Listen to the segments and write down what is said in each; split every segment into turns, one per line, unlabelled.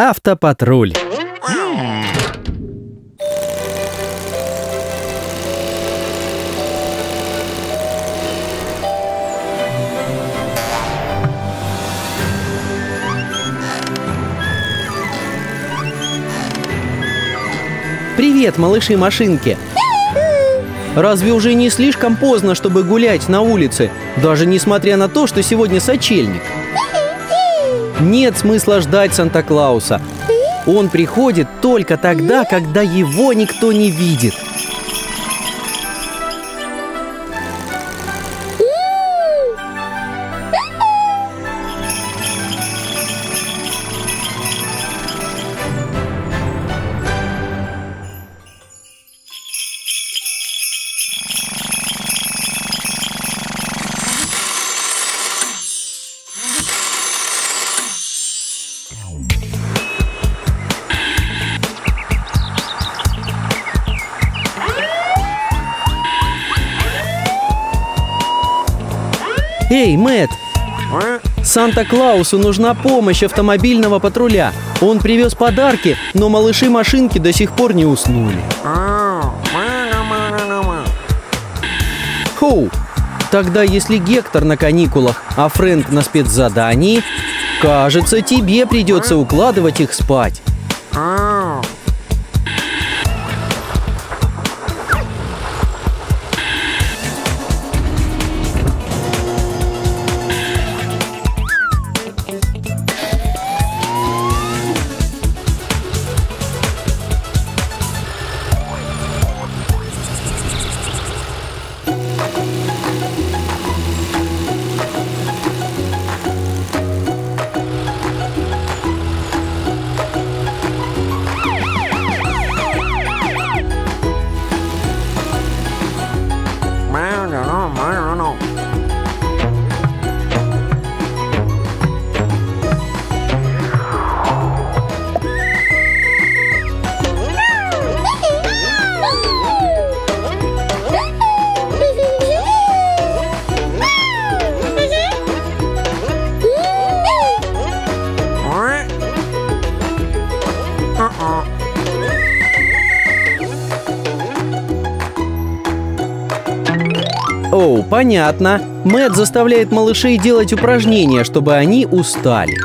Автопатруль. Привет, малыши-машинки! Разве уже не слишком поздно, чтобы гулять на улице, даже несмотря на то, что сегодня сочельник? Нет смысла ждать Санта-Клауса. Он приходит только тогда, когда его никто не видит. Эй, Мэт! Санта-Клаусу нужна помощь автомобильного патруля. Он привез подарки, но малыши-машинки до сих пор не уснули. Хоу! Тогда если Гектор на каникулах, а Фрэнк на спецзадании, кажется, тебе придется укладывать их спать. Оу, понятно. Мэт заставляет малышей делать упражнения, чтобы они устали.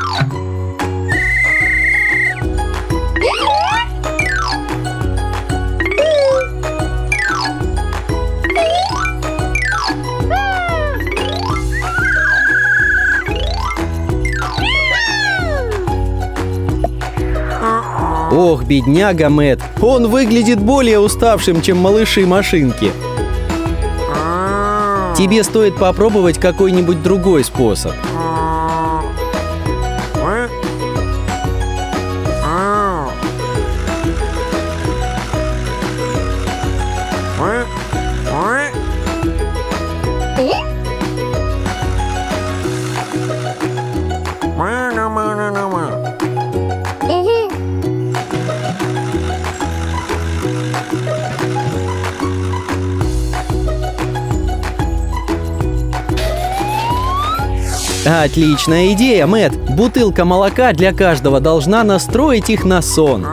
Ох, бедняга Мэт, он выглядит более уставшим, чем малыши-машинки. Тебе стоит попробовать какой-нибудь другой способ. Отличная идея, Мэт. Бутылка молока для каждого должна настроить их на сон.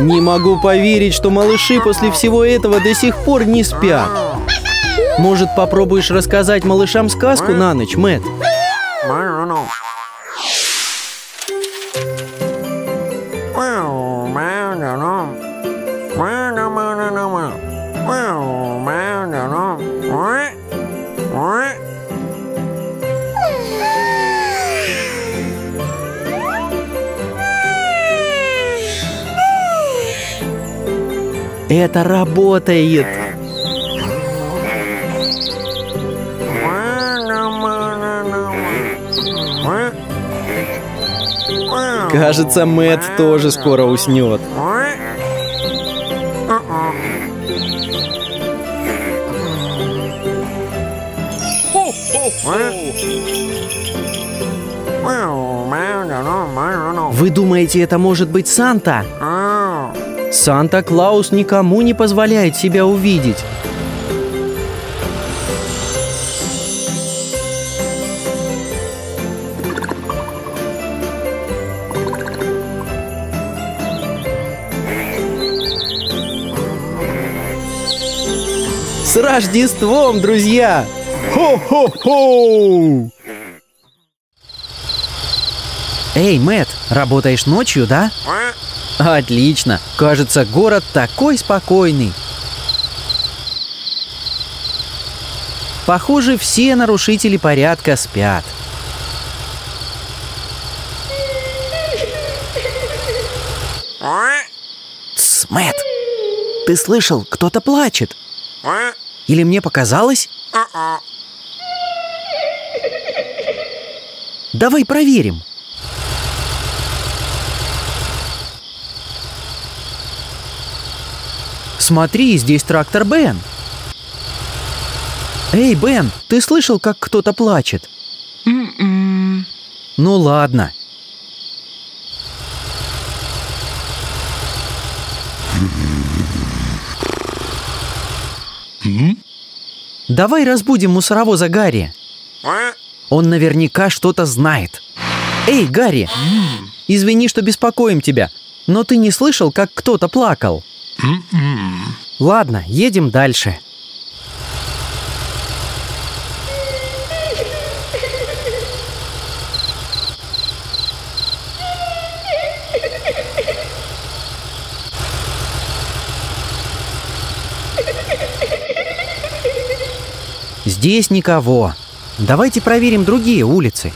Не могу поверить, что малыши после всего этого до сих пор не спят. Может, попробуешь рассказать малышам сказку на ночь, Мэт? Это работает! Кажется, Мэт тоже скоро уснет. Вы думаете, это может быть Санта? Санта-Клаус никому не позволяет себя увидеть. С Рождеством, друзья!
Хо-хо-хо!
Эй, Мэт, работаешь ночью, да? Отлично. Кажется, город такой спокойный. Похоже, все нарушители порядка спят. Тсс, Мэтт, ты слышал, кто-то плачет? Или мне показалось? Давай проверим. Смотри, здесь трактор Бен. Эй, Бен, ты слышал, как кто-то плачет? Ну ладно. Давай разбудим мусоровоза Гарри. Он наверняка что-то знает. Эй, Гарри, извини, что беспокоим тебя, но ты не слышал, как кто-то плакал? Ладно, едем дальше. Здесь никого. Давайте проверим другие улицы.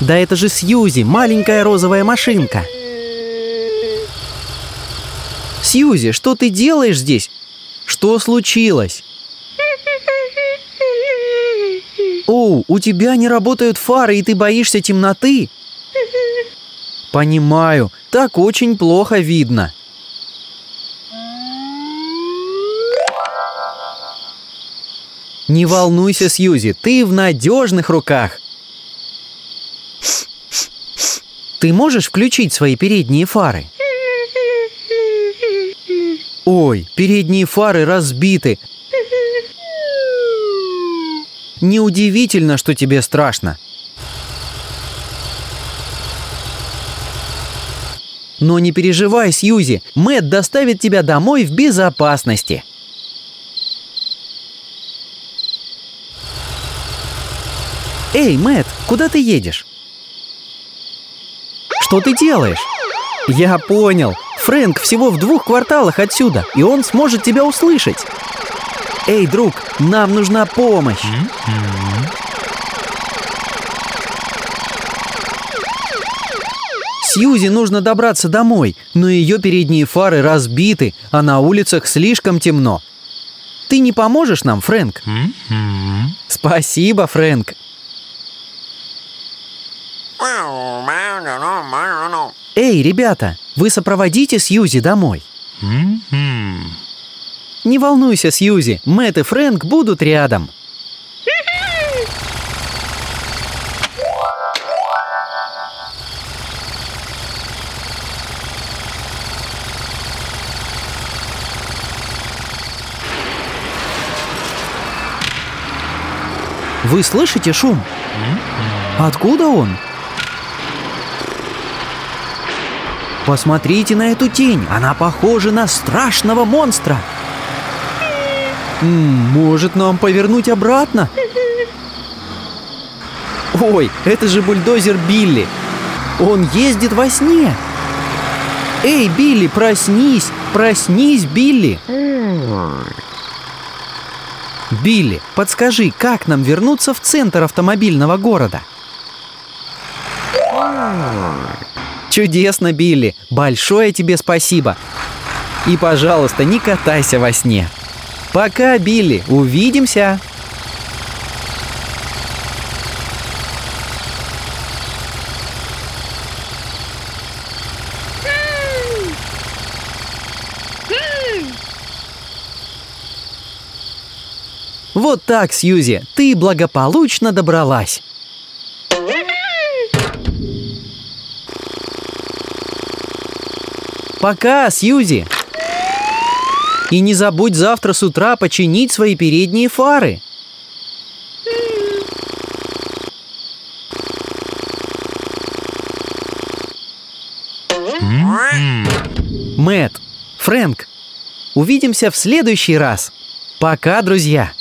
Да это же Сьюзи, маленькая розовая машинка. Сьюзи, что ты делаешь здесь? Что случилось? Оу, у тебя не работают фары, и ты боишься темноты? Понимаю, так очень плохо видно. Не волнуйся, Сьюзи, ты в надежных руках. Ты можешь включить свои передние фары? Ой, передние фары разбиты. Неудивительно, что тебе страшно. Но не переживай, Сьюзи, Мэтт доставит тебя домой в безопасности. Эй, Мэтт, куда ты едешь? Что ты делаешь? Я понял. Фрэнк всего в двух кварталах отсюда, и он сможет тебя услышать. Эй, друг, нам нужна помощь. Сьюзи нужно добраться домой, но ее передние фары разбиты, а на улицах слишком темно. Ты не поможешь нам, Фрэнк? Спасибо, Фрэнк. Эй, ребята, вы сопроводите Сьюзи домой. Не волнуйся, Сьюзи, Мэтт и Фрэнк будут рядом. Вы слышите шум? Откуда он? Посмотрите на эту тень, она похожа на страшного монстра. Может нам повернуть обратно? Ой, это же бульдозер Билли. Он ездит во сне. Эй, Билли, проснись, проснись, Билли. Билли, подскажи, как нам вернуться в центр автомобильного города? Чудесно, Билли. Большое тебе спасибо. И, пожалуйста, не катайся во сне. Пока, Билли. Увидимся. Вот так, Сьюзи, ты благополучно добралась. Пока, Сьюзи! И не забудь завтра с утра починить свои передние фары. Мэт, Фрэнк, увидимся в следующий раз. Пока, друзья!